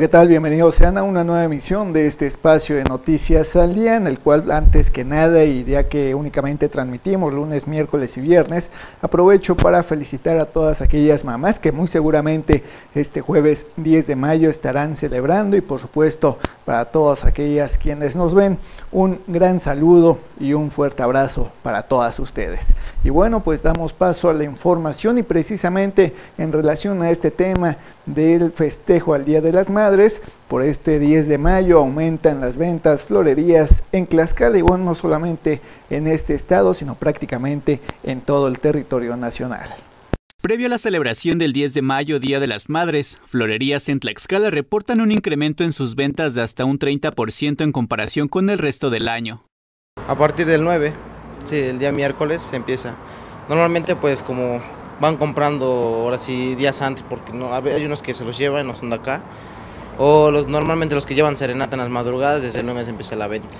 ¿qué tal? Bienvenidos sean a una nueva emisión de este espacio de Noticias al Día, en el cual antes que nada y ya que únicamente transmitimos lunes, miércoles y viernes, aprovecho para felicitar a todas aquellas mamás que muy seguramente este jueves 10 de mayo estarán celebrando y por supuesto para todas aquellas quienes nos ven, un gran saludo y un fuerte abrazo para todas ustedes. Y bueno, pues damos paso a la información y precisamente en relación a este tema del festejo al Día de las Madres, por este 10 de mayo aumentan las ventas florerías en Tlaxcala y bueno, no solamente en este estado, sino prácticamente en todo el territorio nacional. Previo a la celebración del 10 de mayo, Día de las Madres, florerías en Tlaxcala reportan un incremento en sus ventas de hasta un 30% en comparación con el resto del año. A partir del 9 Sí, el día miércoles se empieza. Normalmente pues como van comprando ahora sí días antes porque no, hay unos que se los llevan, no son de acá. O los, normalmente los que llevan serenata en las madrugadas, desde el lunes empieza la venta.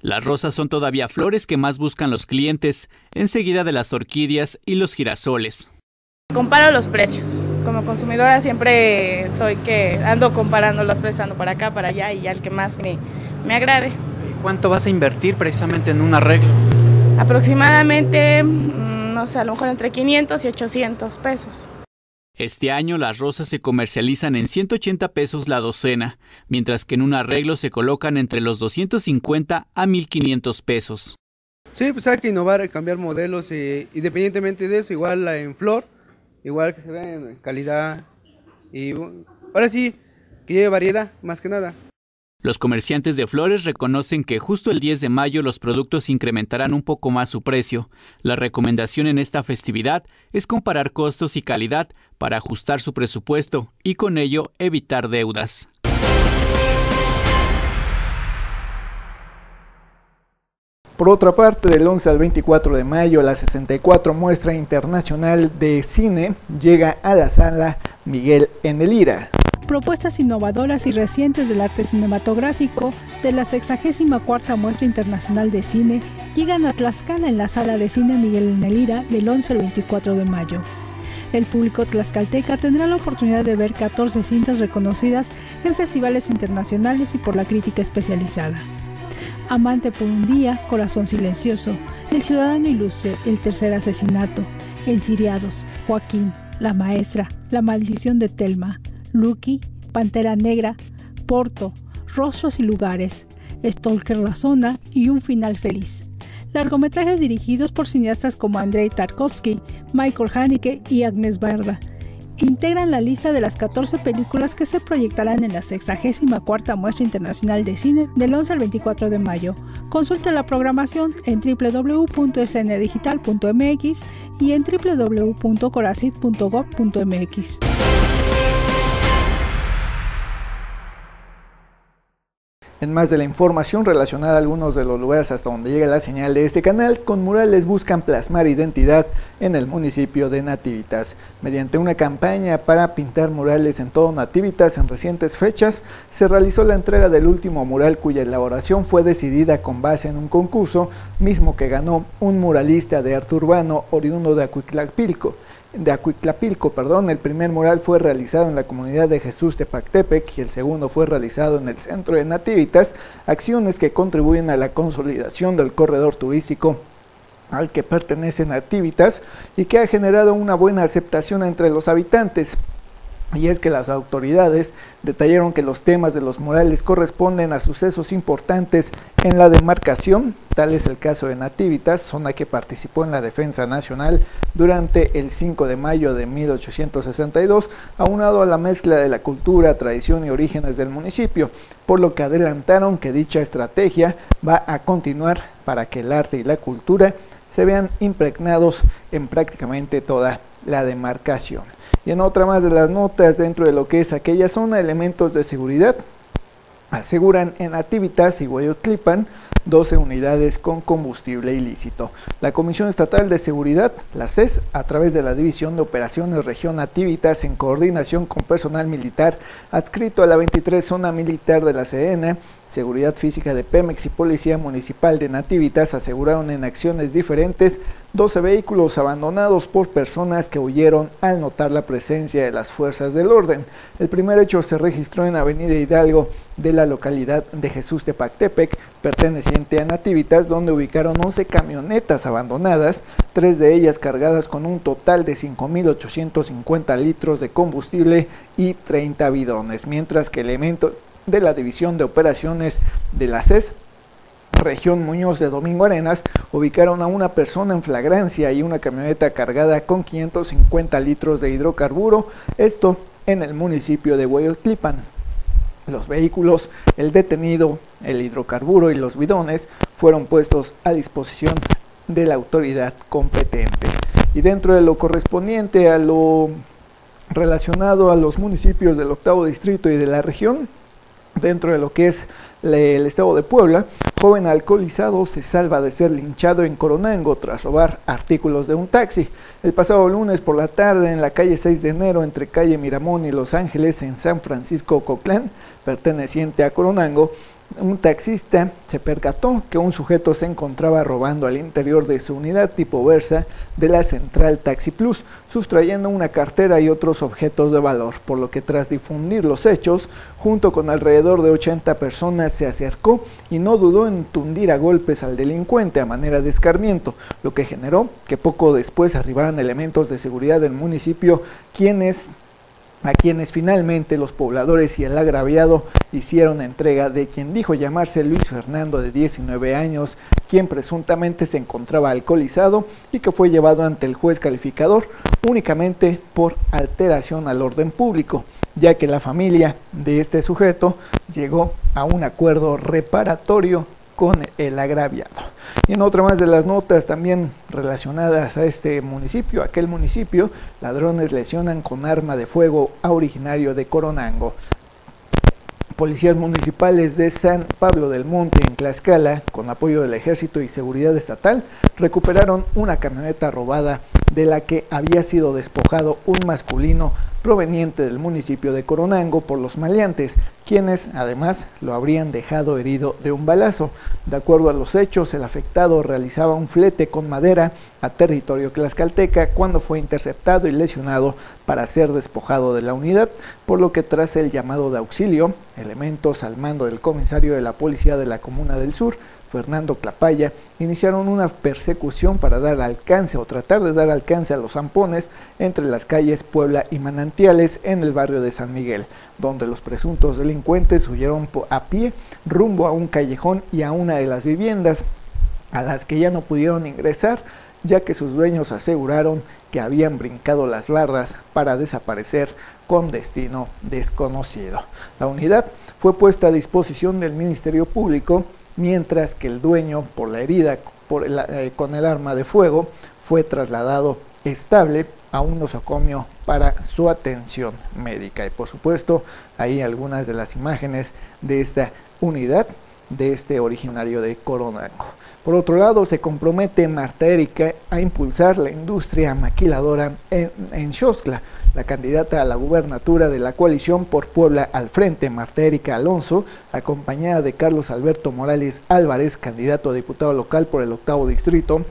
Las rosas son todavía flores que más buscan los clientes, enseguida de las orquídeas y los girasoles. Comparo los precios. Como consumidora siempre soy que ando comparando los precios, ando para acá, para allá y ya el que más me, me agrade. ¿Cuánto vas a invertir precisamente en un arreglo? Aproximadamente, mm, no sé, a lo mejor entre 500 y 800 pesos. Este año las rosas se comercializan en 180 pesos la docena, mientras que en un arreglo se colocan entre los 250 a 1500 pesos. Sí, pues hay que innovar, cambiar modelos, y, independientemente de eso, igual en flor, igual que se vea en calidad, y ahora sí, que lleve variedad, más que nada. Los comerciantes de flores reconocen que justo el 10 de mayo los productos incrementarán un poco más su precio. La recomendación en esta festividad es comparar costos y calidad para ajustar su presupuesto y con ello evitar deudas. Por otra parte, del 11 al 24 de mayo, la 64 Muestra Internacional de Cine llega a la sala Miguel Enelira propuestas innovadoras y recientes del arte cinematográfico de la 64 Muestra Internacional de Cine llegan a Tlaxcala en la Sala de Cine Miguel Nelira del 11 al 24 de mayo. El público tlaxcalteca tendrá la oportunidad de ver 14 cintas reconocidas en festivales internacionales y por la crítica especializada. Amante por un día, Corazón Silencioso, El Ciudadano Ilustre, El Tercer Asesinato, Ensiriados, Joaquín, La Maestra, La Maldición de Telma, Lucky, Pantera Negra, Porto, Rostros y Lugares, Stalker La Zona y Un Final Feliz. Largometrajes dirigidos por cineastas como Andrei Tarkovsky, Michael Haneke y Agnes Barda. Integran la lista de las 14 películas que se proyectarán en la 64 Muestra Internacional de Cine del 11 al 24 de mayo. Consulta la programación en www.sndigital.mx y en www.coracit.gov.mx. En más de la información relacionada a algunos de los lugares hasta donde llega la señal de este canal, con murales buscan plasmar identidad en el municipio de Nativitas. Mediante una campaña para pintar murales en todo Nativitas en recientes fechas, se realizó la entrega del último mural cuya elaboración fue decidida con base en un concurso, mismo que ganó un muralista de arte urbano oriundo de Acuitlapilco de Acuiclapilco, perdón, el primer mural fue realizado en la comunidad de Jesús de Pactepec y el segundo fue realizado en el centro de Nativitas, acciones que contribuyen a la consolidación del corredor turístico al que pertenece Nativitas y que ha generado una buena aceptación entre los habitantes. Y es que las autoridades detallaron que los temas de los murales corresponden a sucesos importantes en la demarcación, tal es el caso de Nativitas, zona que participó en la defensa nacional durante el 5 de mayo de 1862, aunado a la mezcla de la cultura, tradición y orígenes del municipio, por lo que adelantaron que dicha estrategia va a continuar para que el arte y la cultura se vean impregnados en prácticamente toda la demarcación. Y en otra más de las notas dentro de lo que es aquella zona, elementos de seguridad aseguran en Ativitas y Huayotlipan 12 unidades con combustible ilícito. La Comisión Estatal de Seguridad, la CES, a través de la División de Operaciones Región Activitas en coordinación con personal militar adscrito a la 23 Zona Militar de la CN, Seguridad Física de Pemex y Policía Municipal de Nativitas aseguraron en acciones diferentes 12 vehículos abandonados por personas que huyeron al notar la presencia de las fuerzas del orden. El primer hecho se registró en Avenida Hidalgo de la localidad de Jesús de Pactepec, perteneciente a Nativitas, donde ubicaron 11 camionetas abandonadas, tres de ellas cargadas con un total de 5.850 litros de combustible y 30 bidones, mientras que elementos de la División de Operaciones de la CES, región Muñoz de Domingo Arenas, ubicaron a una persona en flagrancia y una camioneta cargada con 550 litros de hidrocarburo, esto en el municipio de Hueyotlipan. Los vehículos, el detenido, el hidrocarburo y los bidones fueron puestos a disposición de la autoridad competente. Y dentro de lo correspondiente a lo relacionado a los municipios del octavo distrito y de la región, dentro de lo que es el estado de Puebla, joven alcoholizado se salva de ser linchado en Coronango tras robar artículos de un taxi. El pasado lunes por la tarde en la calle 6 de enero entre calle Miramón y Los Ángeles en San Francisco Coclán, perteneciente a Coronango, un taxista se percató que un sujeto se encontraba robando al interior de su unidad tipo Versa de la central Taxi Plus, sustrayendo una cartera y otros objetos de valor, por lo que tras difundir los hechos, junto con alrededor de 80 personas se acercó y no dudó en tundir a golpes al delincuente a manera de escarmiento, lo que generó que poco después arribaran elementos de seguridad del municipio quienes a quienes finalmente los pobladores y el agraviado hicieron entrega de quien dijo llamarse Luis Fernando de 19 años, quien presuntamente se encontraba alcoholizado y que fue llevado ante el juez calificador únicamente por alteración al orden público, ya que la familia de este sujeto llegó a un acuerdo reparatorio con el agraviado. Y en otra más de las notas también relacionadas a este municipio, aquel municipio, ladrones lesionan con arma de fuego a originario de Coronango. Policías municipales de San Pablo del Monte en Tlaxcala, con apoyo del Ejército y Seguridad Estatal, recuperaron una camioneta robada de la que había sido despojado un masculino proveniente del municipio de Coronango por los maleantes, quienes además lo habrían dejado herido de un balazo. De acuerdo a los hechos, el afectado realizaba un flete con madera a territorio tlaxcalteca cuando fue interceptado y lesionado para ser despojado de la unidad, por lo que tras el llamado de auxilio, elementos al mando del comisario de la policía de la Comuna del Sur Fernando Clapaya, iniciaron una persecución para dar alcance o tratar de dar alcance a los zampones entre las calles Puebla y Manantiales en el barrio de San Miguel, donde los presuntos delincuentes huyeron a pie rumbo a un callejón y a una de las viviendas a las que ya no pudieron ingresar ya que sus dueños aseguraron que habían brincado las bardas para desaparecer con destino desconocido. La unidad fue puesta a disposición del Ministerio Público mientras que el dueño, por la herida eh, con el arma de fuego, fue trasladado estable a un nosocomio para su atención médica. Y por supuesto, hay algunas de las imágenes de esta unidad de este originario de Coronaco. Por otro lado, se compromete Marta Erika a impulsar la industria maquiladora en, en la candidata a la gubernatura de la coalición por Puebla al frente, Marta Erika Alonso, acompañada de Carlos Alberto Morales Álvarez, candidato a diputado local por el octavo distrito,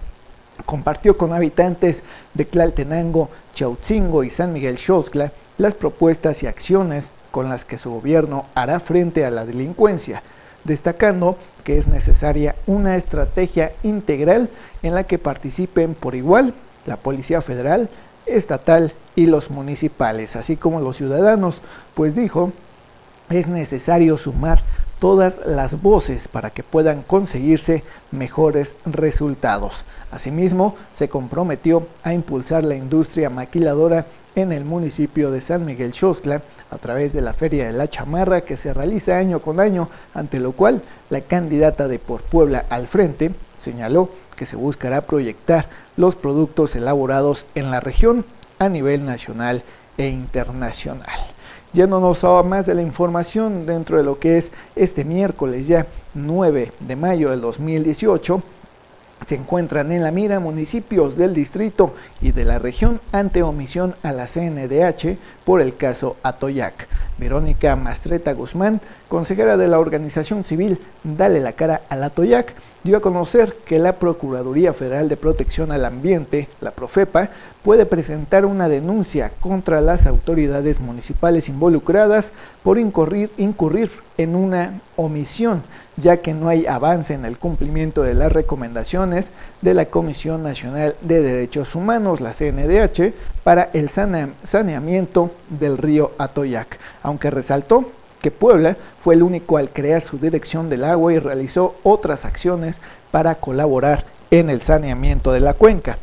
compartió con habitantes de Tlaltenango, Chautzingo y San Miguel Xoscla las propuestas y acciones con las que su gobierno hará frente a la delincuencia destacando que es necesaria una estrategia integral en la que participen por igual la Policía Federal, Estatal y los municipales, así como los ciudadanos, pues dijo, es necesario sumar todas las voces para que puedan conseguirse mejores resultados. Asimismo, se comprometió a impulsar la industria maquiladora en el municipio de San Miguel Xoscla a través de la Feria de la Chamarra que se realiza año con año, ante lo cual la candidata de Por Puebla al frente señaló que se buscará proyectar los productos elaborados en la región a nivel nacional e internacional. Yéndonos a más de la información dentro de lo que es este miércoles ya 9 de mayo del 2018, se encuentran en la mira municipios del distrito y de la región ante omisión a la CNDH por el caso Atoyac. Verónica Mastreta Guzmán, consejera de la organización civil Dale la cara al Atoyac, dio a conocer que la Procuraduría Federal de Protección al Ambiente, la Profepa, puede presentar una denuncia contra las autoridades municipales involucradas por incurrir, en una omisión, ya que no hay avance en el cumplimiento de las recomendaciones de la Comisión Nacional de Derechos Humanos, la CNDH, para el saneamiento del río Atoyac, aunque resaltó que Puebla fue el único al crear su dirección del agua y realizó otras acciones para colaborar en el saneamiento de la cuenca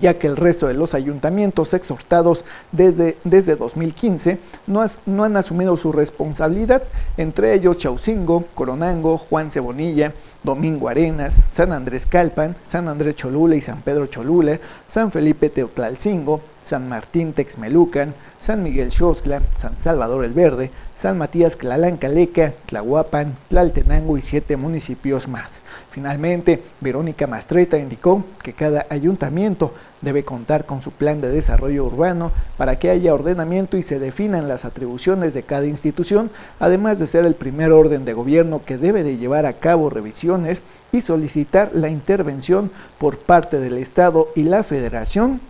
ya que el resto de los ayuntamientos exhortados desde, desde 2015 no, no, han asumido su responsabilidad, entre ellos Chaucingo, Coronango, Juan Cebonilla, Domingo Arenas, San Andrés Calpan, San Andrés Cholula y San Pedro Cholula, San Felipe Teotlalcingo, San Martín Texmelucan, San Miguel Xoscla, San Salvador el Verde, San Matías Calancaleca, Tlahuapan, Tlaltenango y siete municipios más. Finalmente, Verónica Mastreta indicó que cada ayuntamiento debe contar con su plan de desarrollo urbano para que haya ordenamiento y se definan las atribuciones de cada institución, además de ser el primer orden de gobierno que debe de llevar a cabo revisiones y solicitar la intervención por parte del Estado y la Federación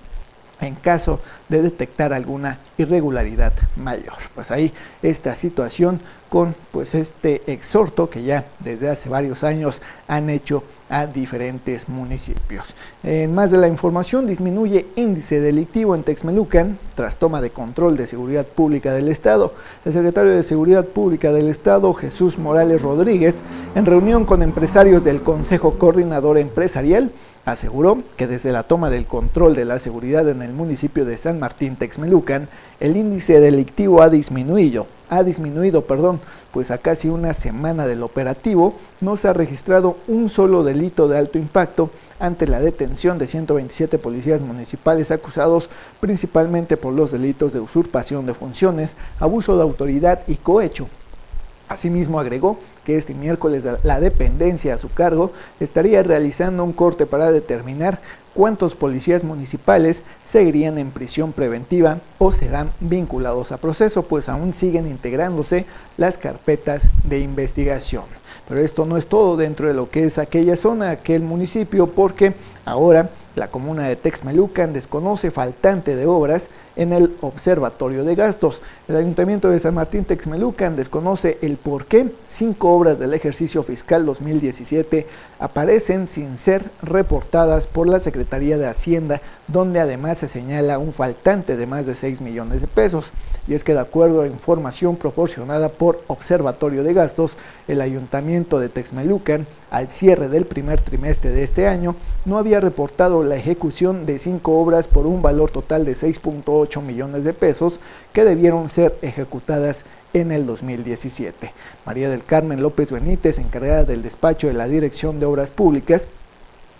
en caso de detectar alguna irregularidad mayor. Pues ahí esta situación con pues este exhorto que ya desde hace varios años han hecho a diferentes municipios. En más de la información, disminuye índice delictivo en Texmelucan tras toma de control de seguridad pública del Estado. El secretario de Seguridad Pública del Estado, Jesús Morales Rodríguez, en reunión con empresarios del Consejo Coordinador Empresarial, aseguró que desde la toma del control de la seguridad en el municipio de San Martín Texmelucan, el índice delictivo ha disminuido, ha disminuido, perdón, pues a casi una semana del operativo no se ha registrado un solo delito de alto impacto ante la detención de 127 policías municipales acusados principalmente por los delitos de usurpación de funciones, abuso de autoridad y cohecho. Asimismo agregó que este miércoles la dependencia a su cargo estaría realizando un corte para determinar cuántos policías municipales seguirían en prisión preventiva o serán vinculados a proceso, pues aún siguen integrándose las carpetas de investigación. Pero esto no es todo dentro de lo que es aquella zona, aquel municipio, porque ahora la comuna de Texmelucan desconoce faltante de obras en el Observatorio de Gastos. El Ayuntamiento de San Martín Texmelucan desconoce el por qué cinco obras del ejercicio fiscal 2017 aparecen sin ser reportadas por la Secretaría de Hacienda, donde además se señala un faltante de más de 6 millones de pesos. Y es que de acuerdo a información proporcionada por Observatorio de Gastos, el Ayuntamiento de Texmelucan, al cierre del primer trimestre de este año, no había reportado la ejecución de cinco obras por un valor total de 6.8 millones de pesos que debieron ser ejecutadas en el 2017. María del Carmen López Benítez, encargada del despacho de la Dirección de Obras Públicas,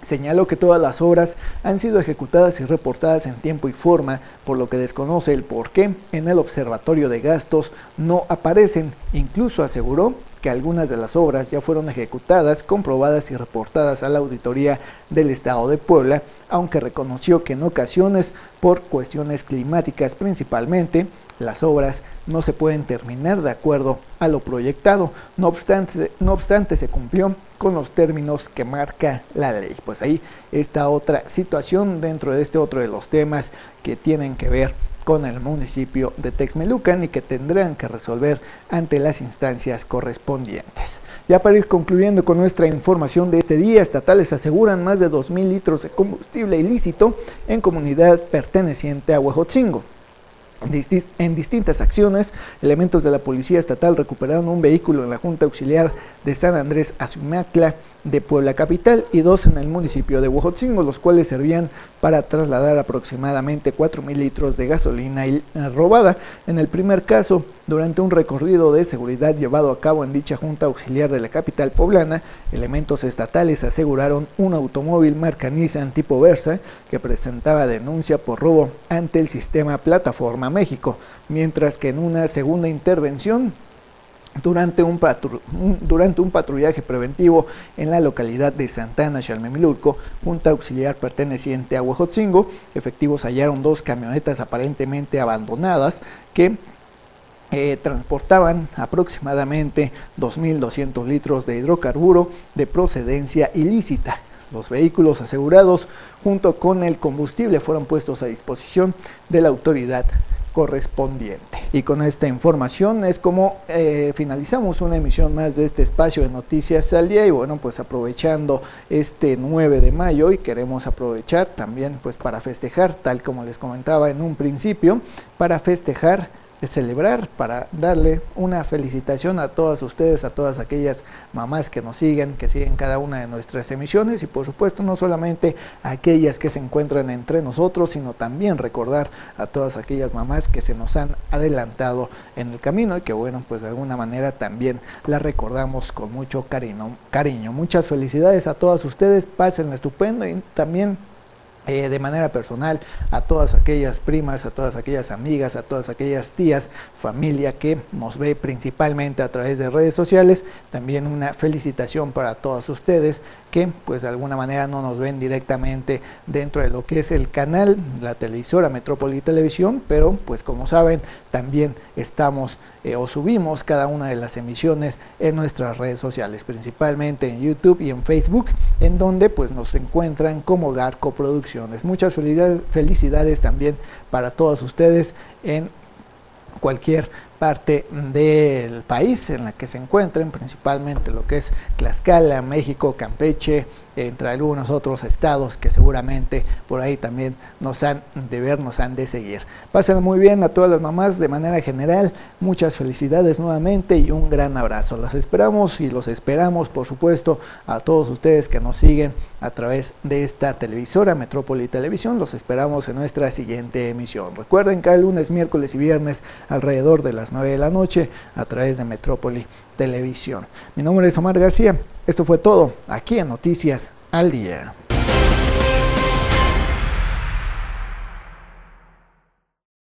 Señaló que todas las obras han sido ejecutadas y reportadas en tiempo y forma, por lo que desconoce el por qué en el observatorio de gastos no aparecen. Incluso aseguró que algunas de las obras ya fueron ejecutadas, comprobadas y reportadas a la auditoría del Estado de Puebla, aunque reconoció que en ocasiones, por cuestiones climáticas principalmente, las obras no se pueden terminar de acuerdo a lo proyectado, no obstante, no obstante se cumplió con los términos que marca la ley. Pues ahí está otra situación dentro de este otro de los temas que tienen que ver con el municipio de Texmelucan y que tendrán que resolver ante las instancias correspondientes. Ya para ir concluyendo con nuestra información de este día, estatales aseguran más de 2.000 litros de combustible ilícito en comunidad perteneciente a Huejotzingo. En distintas acciones, elementos de la Policía Estatal recuperaron un vehículo en la Junta Auxiliar de San Andrés Azumacla de Puebla Capital y dos en el municipio de Huejotzingo, los cuales servían para trasladar aproximadamente 4.000 litros de gasolina robada. En el primer caso, durante un recorrido de seguridad llevado a cabo en dicha junta auxiliar de la capital poblana, elementos estatales aseguraron un automóvil marca Nissan tipo Versa que presentaba denuncia por robo ante el sistema Plataforma México, mientras que en una segunda intervención durante un, durante un patrullaje preventivo en la localidad de Santana, Chalmemilulco, junta auxiliar perteneciente a Huejotzingo, efectivos hallaron dos camionetas aparentemente abandonadas que eh, transportaban aproximadamente 2.200 litros de hidrocarburo de procedencia ilícita. Los vehículos asegurados junto con el combustible fueron puestos a disposición de la autoridad correspondiente. Y con esta información es como eh, finalizamos una emisión más de este espacio de noticias al día y bueno pues aprovechando este 9 de mayo y queremos aprovechar también pues para festejar tal como les comentaba en un principio para festejar celebrar, para darle una felicitación a todas ustedes, a todas aquellas mamás que nos siguen, que siguen cada una de nuestras emisiones y por supuesto no solamente aquellas que se encuentran entre nosotros, sino también recordar a todas aquellas mamás que se nos han adelantado en el camino y que bueno, pues de alguna manera también las recordamos con mucho cariño. cariño. Muchas felicidades a todas ustedes, pasen estupendo y también eh, de manera personal a todas aquellas primas, a todas aquellas amigas, a todas aquellas tías, familia que nos ve principalmente a través de redes sociales. También una felicitación para todos ustedes que pues de alguna manera no nos ven directamente dentro de lo que es el canal, la televisora Metrópoli Televisión, pero pues como saben también estamos eh, o subimos cada una de las emisiones en nuestras redes sociales, principalmente en YouTube y en Facebook, en donde pues nos encuentran como Garco Producciones. Muchas felicidades también para todos ustedes en cualquier parte del país en la que se encuentren, principalmente lo que es Tlaxcala, México, Campeche, entre algunos otros estados que seguramente por ahí también nos han de ver, nos han de seguir. Pasen muy bien a todas las mamás de manera general, muchas felicidades nuevamente y un gran abrazo. Las esperamos y los esperamos, por supuesto, a todos ustedes que nos siguen a través de esta televisora Metrópoli Televisión. Los esperamos en nuestra siguiente emisión. Recuerden cada lunes, miércoles y viernes alrededor de las 9 de la noche a través de Metrópoli Televisión. Mi nombre es Omar García. Esto fue todo aquí en Noticias al día.